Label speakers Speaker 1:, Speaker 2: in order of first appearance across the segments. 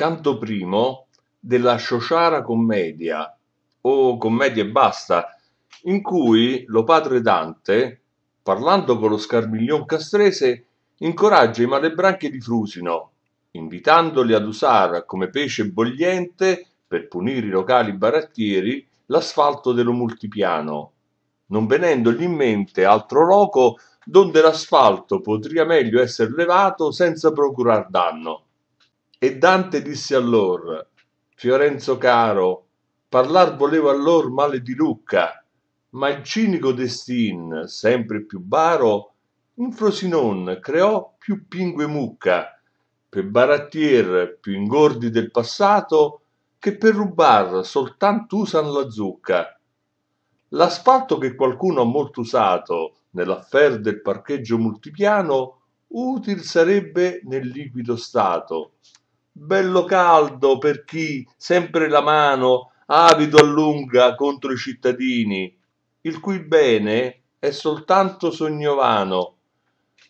Speaker 1: Canto primo della Sciociara Commedia o Commedia e basta, in cui lo padre Dante, parlando con lo scarmiglion castrese, incoraggia i malebranchi di Frusino, invitandoli ad usare come pesce bogliente, per punire i locali barattieri, l'asfalto dello multipiano, non venendogli in mente altro loco donde l'asfalto potria meglio esser levato senza procurar danno. E Dante disse allor, Fiorenzo caro, parlar volevo allor male di Lucca, ma il cinico destin, sempre più baro, in Frosinon creò più pingue mucca, per barattier più ingordi del passato, che per rubar soltanto usan la zucca. L'asfalto che qualcuno ha molto usato nell'affair del parcheggio multipiano, util sarebbe nel liquido stato, bello caldo per chi sempre la mano avido allunga contro i cittadini, il cui bene è soltanto sogno vano.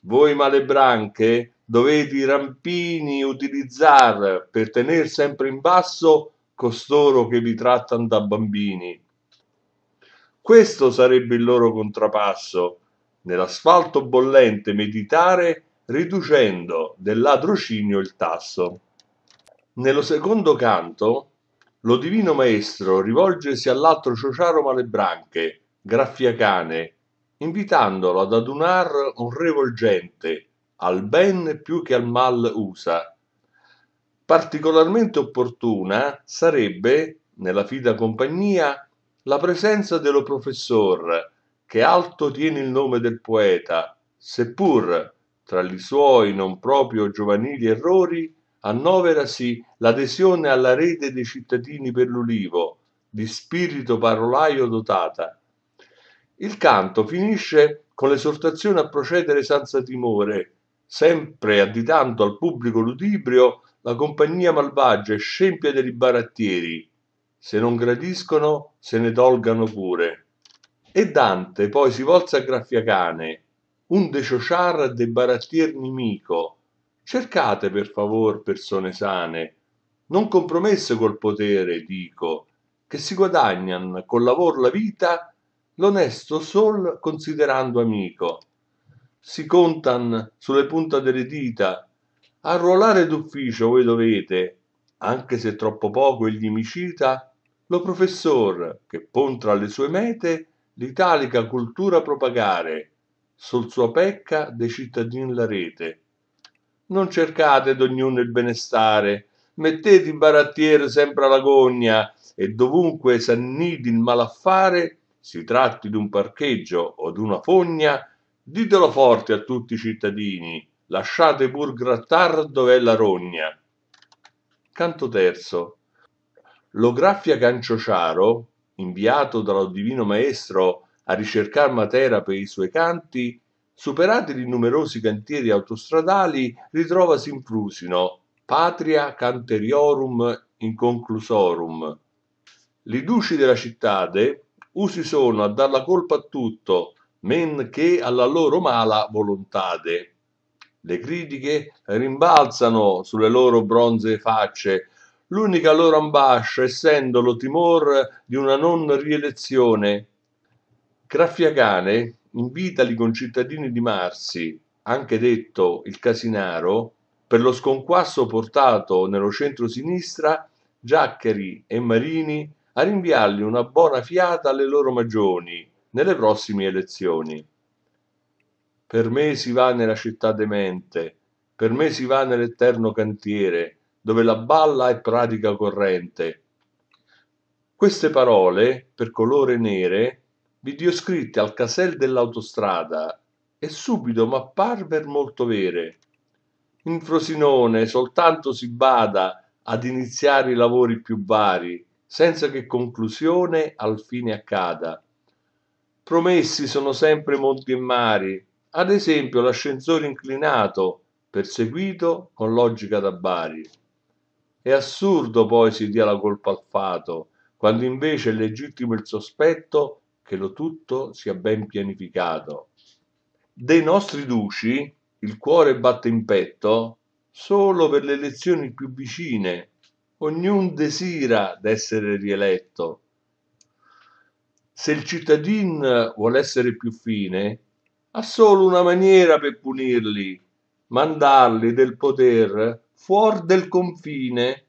Speaker 1: Voi malebranche dovete i rampini utilizzar per tener sempre in basso costoro che vi trattano da bambini. Questo sarebbe il loro contrapasso, nell'asfalto bollente meditare riducendo del ladrocinio il tasso. Nello secondo canto, lo divino maestro rivolgesi all'altro ciociaro malebranche, Graffiacane, invitandolo ad adunar onrevol gente, al ben più che al mal usa. Particolarmente opportuna sarebbe, nella fida compagnia, la presenza dello professor, che alto tiene il nome del poeta, seppur tra i suoi non proprio giovanili errori annoverasi l'adesione alla rete dei cittadini per l'ulivo, di spirito parolaio dotata. Il canto finisce con l'esortazione a procedere senza timore, sempre additando al pubblico ludibrio la compagnia malvagia e scempia dei barattieri. Se non gradiscono, se ne tolgano pure. E Dante poi si volse a Graffiacane, un de ciociar de barattier nemico, cercate per favor persone sane, non compromesse col potere, dico, che si guadagnan col lavor la vita, l'onesto sol considerando amico. Si contan sulle punta delle dita, arruolare d'ufficio voi dovete, anche se troppo poco egli mi cita, lo professor che pon tra le sue mete l'italica cultura propagare, sul suo pecca dei cittadini la rete non cercate d'ognuno il benestare, mettete il barattiere sempre alla gogna e dovunque s'annidi il malaffare, si tratti d'un parcheggio o d'una fogna, ditelo forte a tutti i cittadini, lasciate pur grattar dov'è la rogna. Canto terzo. Lo graffia Canciociaro, inviato dallo divino maestro a ricercar Matera per i suoi canti, Superati i numerosi cantieri autostradali, ritrovasi in Frusino, patria canteriorum inconclusorum. Li duci della cittade usi sono a dar la colpa a tutto, men che alla loro mala volontade. Le critiche rimbalzano sulle loro bronzee facce, l'unica loro ambascia essendo lo timor di una non rielezione. Graffiacane invita i concittadini di Marsi, anche detto il Casinaro, per lo sconquasso portato nello centro-sinistra, Giaccheri e Marini a rinviargli una buona fiata alle loro magioni nelle prossime elezioni. Per me si va nella città demente, per me si va nell'eterno cantiere, dove la balla è pratica corrente. Queste parole, per colore nere, vidi scritte al casel dell'autostrada e subito m'apparver molto vere. In Frosinone soltanto si bada ad iniziare i lavori più vari, senza che conclusione al fine accada. Promessi sono sempre monti e mari, ad esempio l'ascensore inclinato, perseguito con logica da Bari. È assurdo poi si dia la colpa al fato, quando invece è legittimo il sospetto che lo tutto sia ben pianificato. Dei nostri duci il cuore batte in petto solo per le elezioni più vicine, ognun desira d'essere rieletto. Se il cittadin vuole essere più fine, ha solo una maniera per punirli, mandarli del poter fuor del confine